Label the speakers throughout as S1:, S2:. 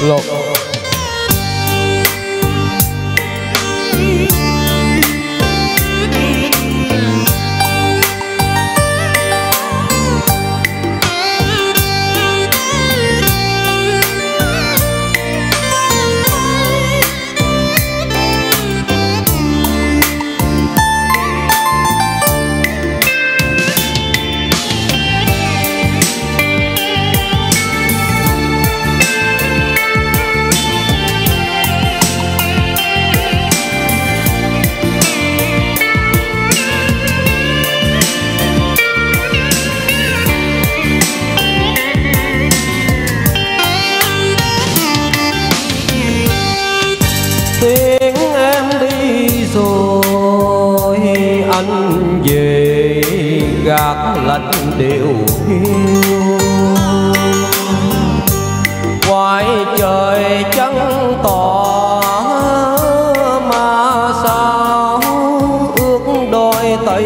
S1: 不。Gác lạnh điều hiu ngoài trời trắng tỏ mà sao ước đôi tay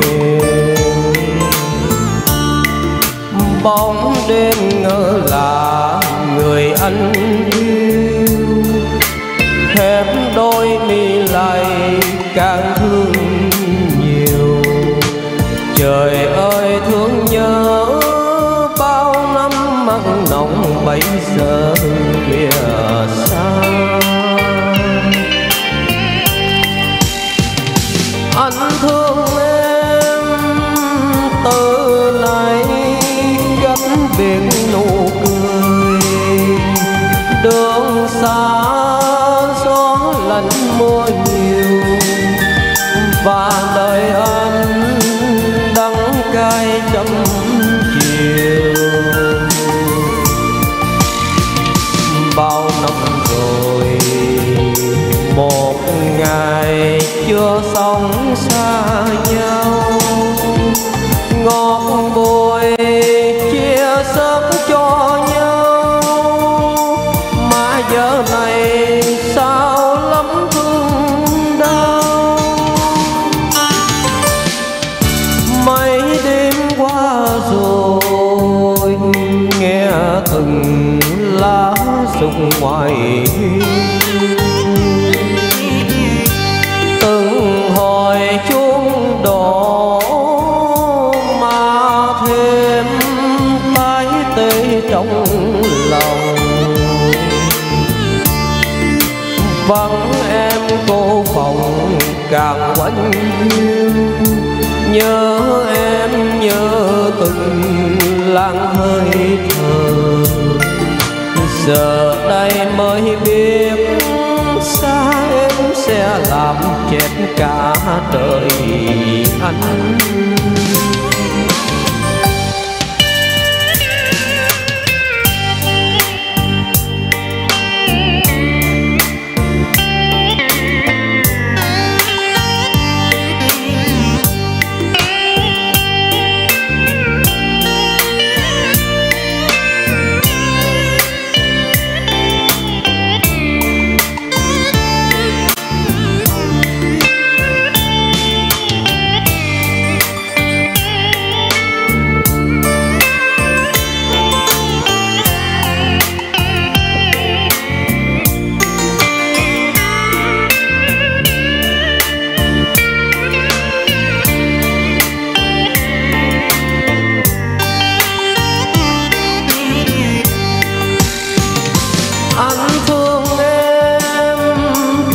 S1: mềm. Bóng đêm ngỡ là người anh yêu khép đôi mi giờ lìa xa anh thương em từ nay gánh biệt nụ cười đường xa gió lạnh mưa nhiều và đời anh đắng cay trăm chiều. Bao năm rồi. Một ngày chưa sống xa nhau. Lá ngoài từng hồi chuông đổ mà thêm mái tê trong lòng. Vắng em cô phòng càng quanh hiu nhớ em nhớ từng làng hơi thở. Giờ đây mới biết xa em sẽ làm chết cả đời anh.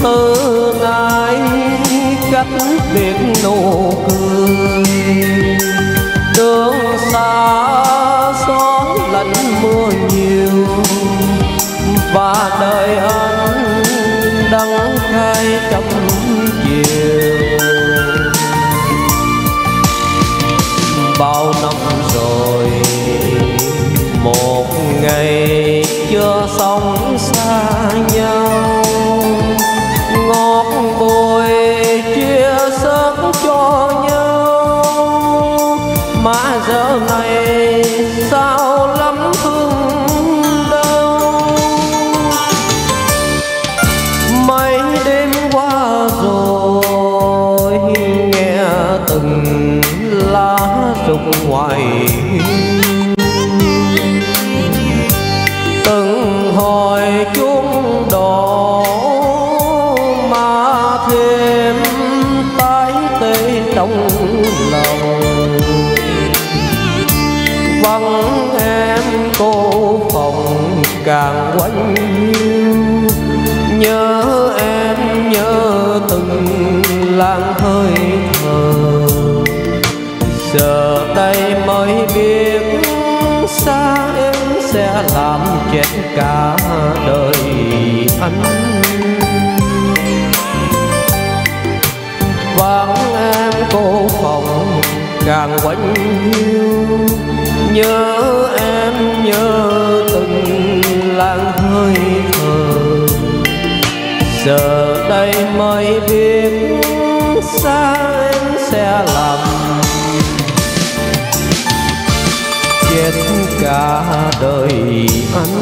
S1: Từ nay cách biệt nụ cười. Đường xa gió lạnh mưa nhiều, và đời anh đắng cay trong chiều. Bao năm rồi, một ngày giờ này. Càng quanh hiu nhớ em, nhớ từng làng hơi thở. Giờ đây mới biết xa em sẽ làm chết cả đời anh. Vắng em cô phòng càng quanh hiu nhớ em, nhớ giờ đây mới biết sao em sẽ làm. Chết cả đời anh.